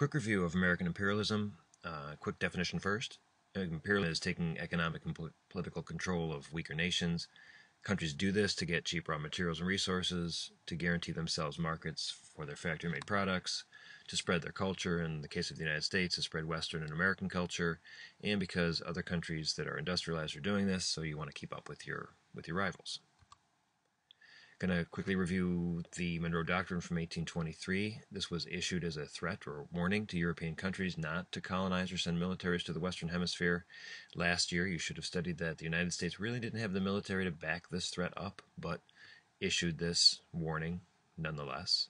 Quick review of American imperialism. Uh, quick definition first. Imperialism is taking economic and political control of weaker nations. Countries do this to get cheap raw materials and resources, to guarantee themselves markets for their factory made products, to spread their culture, in the case of the United States, to spread Western and American culture, and because other countries that are industrialized are doing this, so you want to keep up with your with your rivals. Going to quickly review the Monroe Doctrine from 1823. This was issued as a threat or warning to European countries not to colonize or send militaries to the Western Hemisphere. Last year, you should have studied that the United States really didn't have the military to back this threat up, but issued this warning nonetheless.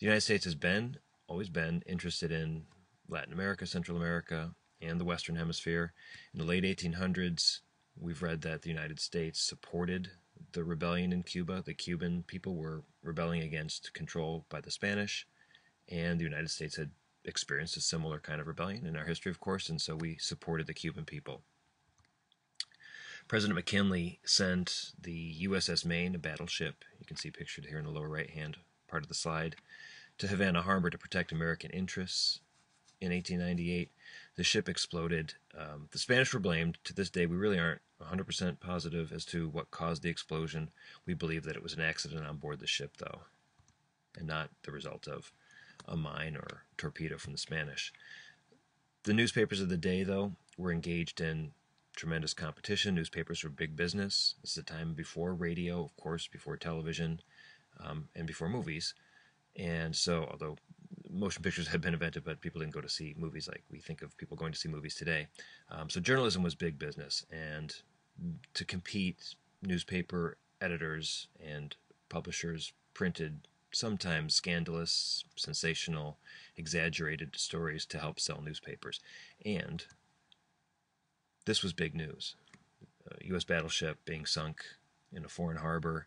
The United States has been, always been, interested in Latin America, Central America, and the Western Hemisphere. In the late 1800s, we've read that the United States supported the rebellion in Cuba. The Cuban people were rebelling against control by the Spanish, and the United States had experienced a similar kind of rebellion in our history, of course, and so we supported the Cuban people. President McKinley sent the USS Maine, a battleship, you can see pictured here in the lower right hand part of the slide, to Havana Harbor to protect American interests. In 1898, the ship exploded. Um, the Spanish were blamed. To this day, we really aren't 100% positive as to what caused the explosion. We believe that it was an accident on board the ship, though, and not the result of a mine or torpedo from the Spanish. The newspapers of the day, though, were engaged in tremendous competition. Newspapers were big business. This is a time before radio, of course, before television, um, and before movies. And so, although motion pictures had been invented, but people didn't go to see movies like we think of people going to see movies today. Um, so journalism was big business, and to compete, newspaper editors and publishers printed sometimes scandalous, sensational, exaggerated stories to help sell newspapers. And this was big news. A U.S. battleship being sunk in a foreign harbor,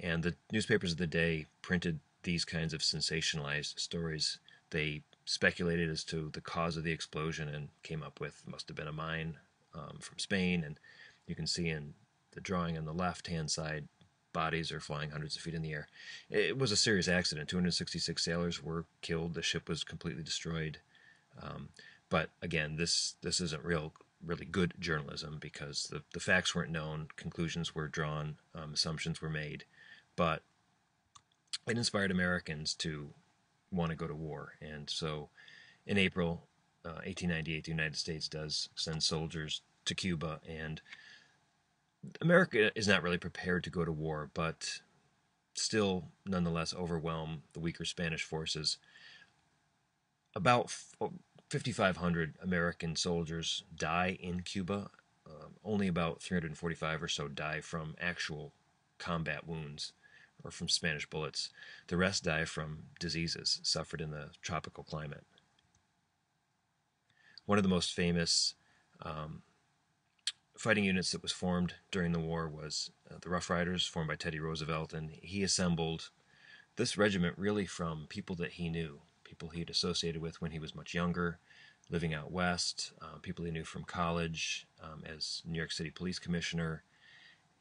and the newspapers of the day printed these kinds of sensationalized stories. They speculated as to the cause of the explosion and came up with must have been a mine um, from Spain. And you can see in the drawing on the left hand side, bodies are flying hundreds of feet in the air. It was a serious accident. 266 sailors were killed. The ship was completely destroyed. Um, but again, this this isn't real really good journalism because the, the facts weren't known, conclusions were drawn, um, assumptions were made. But it inspired Americans to want to go to war. And so in April uh, 1898, the United States does send soldiers to Cuba. And America is not really prepared to go to war, but still nonetheless overwhelm the weaker Spanish forces. About 5,500 American soldiers die in Cuba. Um, only about 345 or so die from actual combat wounds or from Spanish bullets. The rest die from diseases suffered in the tropical climate. One of the most famous um, fighting units that was formed during the war was uh, the Rough Riders, formed by Teddy Roosevelt, and he assembled this regiment really from people that he knew, people he'd associated with when he was much younger, living out west, uh, people he knew from college um, as New York City Police Commissioner,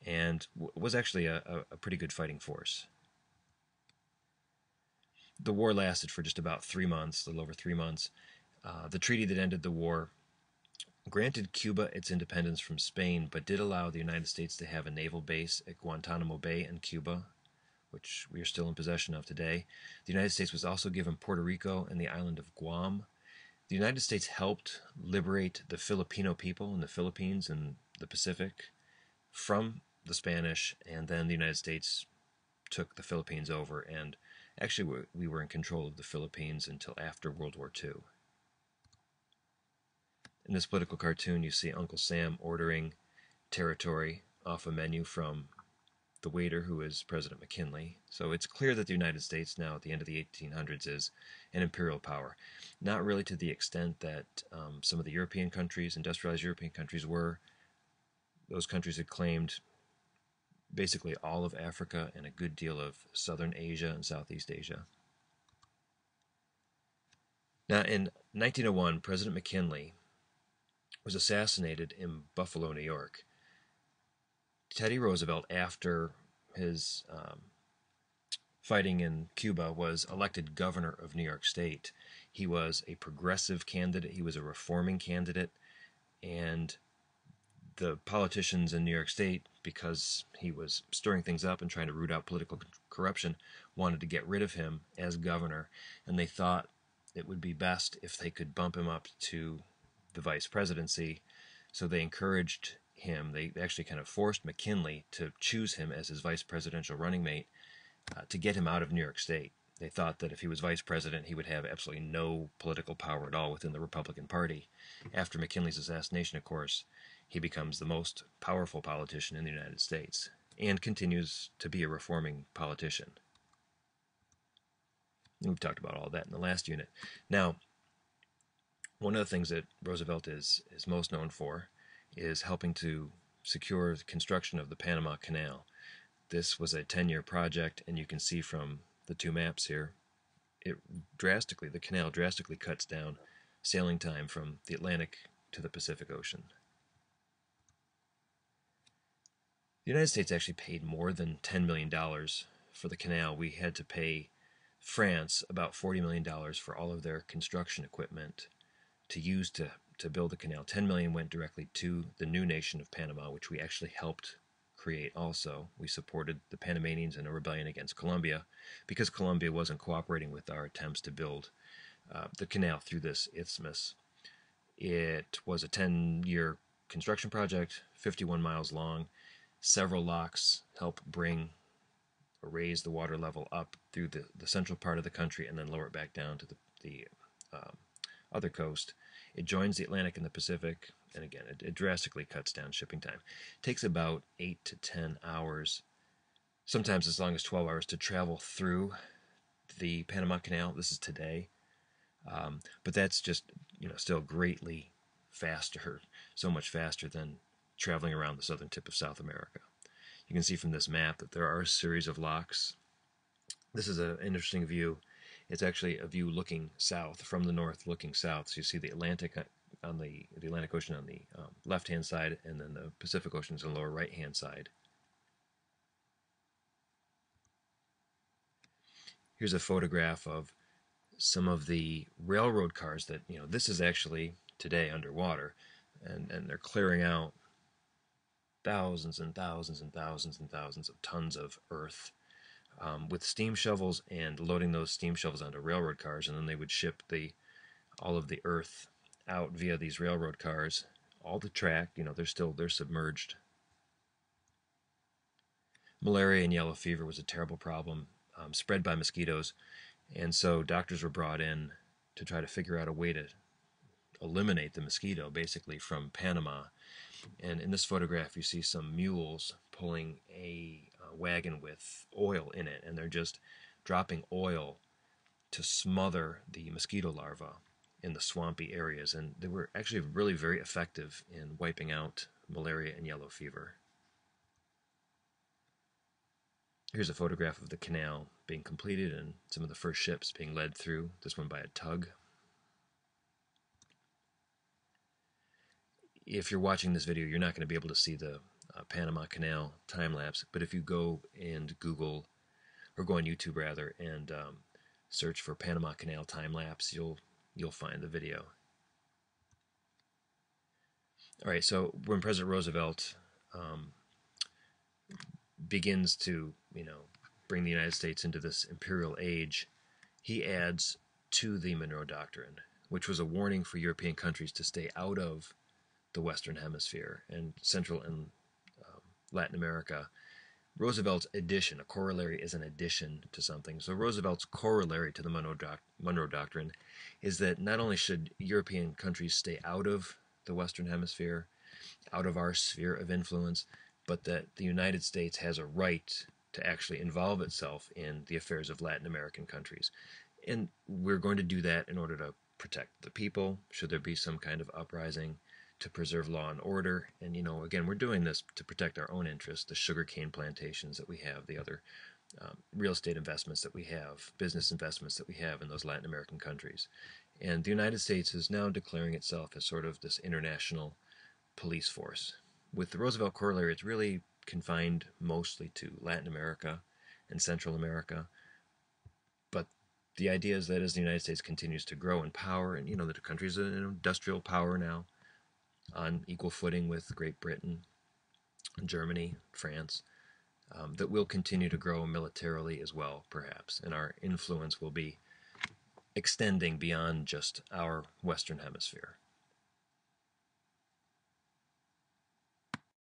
and was actually a, a, pretty good fighting force. The war lasted for just about three months, a little over three months. Uh, the treaty that ended the war granted Cuba its independence from Spain, but did allow the United States to have a naval base at Guantanamo Bay in Cuba, which we are still in possession of today. The United States was also given Puerto Rico and the island of Guam. The United States helped liberate the Filipino people in the Philippines and the Pacific from the Spanish, and then the United States took the Philippines over. And actually, we were in control of the Philippines until after World War II. In this political cartoon, you see Uncle Sam ordering territory off a menu from the waiter who is President McKinley. So it's clear that the United States now at the end of the 1800s is an imperial power. Not really to the extent that um, some of the European countries, industrialized European countries, were. Those countries had claimed basically all of Africa and a good deal of southern Asia and Southeast Asia. Now, in 1901, President McKinley was assassinated in Buffalo, New York. Teddy Roosevelt, after his um, fighting in Cuba was elected governor of New York State. He was a progressive candidate, he was a reforming candidate, and the politicians in New York State, because he was stirring things up and trying to root out political corruption, wanted to get rid of him as governor, and they thought it would be best if they could bump him up to the vice presidency. So they encouraged him, they actually kind of forced McKinley to choose him as his vice presidential running mate uh, to get him out of New York State. They thought that if he was vice president, he would have absolutely no political power at all within the Republican Party. After McKinley's assassination, of course, he becomes the most powerful politician in the United States and continues to be a reforming politician. We've talked about all that in the last unit. Now, one of the things that Roosevelt is, is most known for is helping to secure the construction of the Panama Canal. This was a 10 year project, and you can see from the two maps here, it drastically, the canal drastically cuts down sailing time from the Atlantic to the Pacific Ocean. The United States actually paid more than $10 million for the canal. We had to pay France about $40 million for all of their construction equipment to use to, to build the canal. 10 million went directly to the new nation of Panama, which we actually helped create also. We supported the Panamanians in a rebellion against Colombia because Colombia wasn't cooperating with our attempts to build uh, the canal through this isthmus. It was a 10 year construction project, 51 miles long. Several locks help bring or raise the water level up through the, the central part of the country and then lower it back down to the, the um, other coast. It joins the Atlantic and the Pacific and again, it, it drastically cuts down shipping time. It takes about 8 to 10 hours, sometimes as long as 12 hours, to travel through the Panama Canal. This is today. Um, but that's just, you know, still greatly faster, so much faster than traveling around the southern tip of South America. You can see from this map that there are a series of locks. This is an interesting view. It's actually a view looking south, from the north looking south. So you see the Atlantic on the, the Atlantic Ocean on the um, left hand side, and then the Pacific Ocean is on the lower right hand side. Here's a photograph of some of the railroad cars that, you know, this is actually today underwater, and, and they're clearing out thousands and thousands and thousands and thousands of tons of earth um, with steam shovels and loading those steam shovels onto railroad cars, and then they would ship the all of the earth out via these railroad cars. All the track, you know, they're still they're submerged. Malaria and yellow fever was a terrible problem, um, spread by mosquitoes, and so doctors were brought in to try to figure out a way to eliminate the mosquito, basically from Panama. And in this photograph, you see some mules pulling a uh, wagon with oil in it, and they're just dropping oil to smother the mosquito larvae in the swampy areas, and they were actually really very effective in wiping out malaria and yellow fever. Here's a photograph of the canal being completed and some of the first ships being led through, this one by a tug. If you're watching this video, you're not going to be able to see the uh, Panama Canal time lapse, but if you go and Google, or go on YouTube rather, and um, search for Panama Canal time lapse, you'll you'll find the video. All right, so when President Roosevelt um, begins to, you know, bring the United States into this imperial age, he adds to the Monroe Doctrine, which was a warning for European countries to stay out of the Western Hemisphere and Central and um, Latin America Roosevelt's addition, a corollary is an addition to something. So Roosevelt's corollary to the Monroe, doc- Monroe Doctrine is that not only should European countries stay out of the Western Hemisphere, out of our sphere of influence, but that the United States has a right to actually involve itself in the affairs of Latin American countries. And we're going to do that in order to protect the people, should there be some kind of uprising to preserve law and order. And, you know, again, we're doing this to protect our own interests, the sugarcane plantations that we have, the other um, real estate investments that we have, business investments that we have in those Latin American countries. And the United States is now declaring itself as sort of this international police force. With the Roosevelt corollary, it's really confined mostly to Latin America and Central America. But the idea is that as the United States continues to grow in power, and you know that the country's an industrial power now, on equal footing with Great Britain, Germany, France, um, that we'll continue to grow militarily as well, perhaps, and our influence will be extending beyond just our Western Hemisphere.